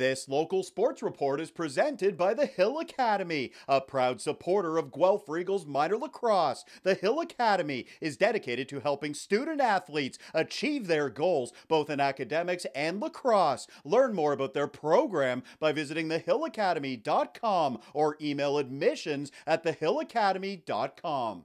This local sports report is presented by the Hill Academy, a proud supporter of Guelph Regals minor lacrosse. The Hill Academy is dedicated to helping student athletes achieve their goals, both in academics and lacrosse. Learn more about their program by visiting thehillacademy.com or email admissions at thehillacademy.com.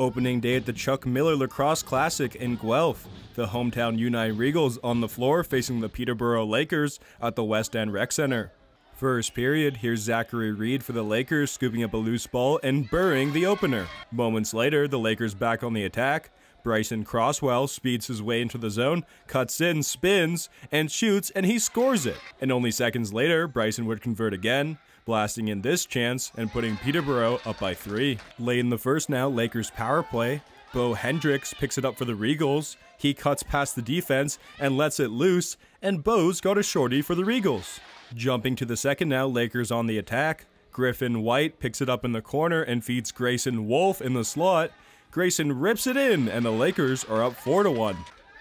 Opening day at the Chuck Miller Lacrosse Classic in Guelph. The hometown United Regals on the floor facing the Peterborough Lakers at the West End Rec Center. First period, here's Zachary Reed for the Lakers scooping up a loose ball and burying the opener. Moments later, the Lakers back on the attack. Bryson Crosswell speeds his way into the zone, cuts in, spins, and shoots, and he scores it. And only seconds later, Bryson would convert again blasting in this chance and putting Peterborough up by three. Late in the first now, Lakers power play. Bo Hendricks picks it up for the Regals. He cuts past the defense and lets it loose, and Bo's got a shorty for the Regals. Jumping to the second now, Lakers on the attack. Griffin White picks it up in the corner and feeds Grayson Wolf in the slot. Grayson rips it in, and the Lakers are up 4 to 1.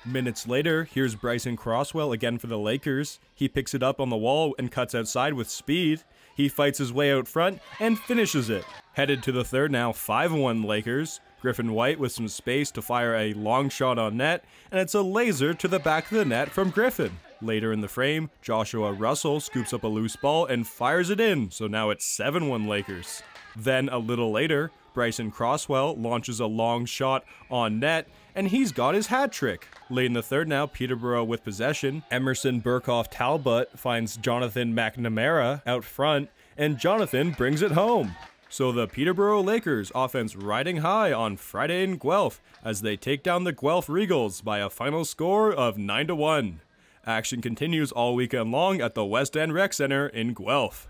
Minutes later, here's Bryson Crosswell again for the Lakers. He picks it up on the wall and cuts outside with speed. He fights his way out front and finishes it. Headed to the third now, 5 1 Lakers. Griffin White with some space to fire a long shot on net, and it's a laser to the back of the net from Griffin. Later in the frame, Joshua Russell scoops up a loose ball and fires it in, so now it's 7 1 Lakers. Then, a little later, Bryson Crosswell launches a long shot on net, and he's got his hat trick. Late in the third now, Peterborough with possession. Emerson Burkhoff Talbot finds Jonathan McNamara out front, and Jonathan brings it home. So the Peterborough Lakers offense riding high on Friday in Guelph as they take down the Guelph Regals by a final score of 9 to 1. Action continues all weekend long at the West End Rec Center in Guelph.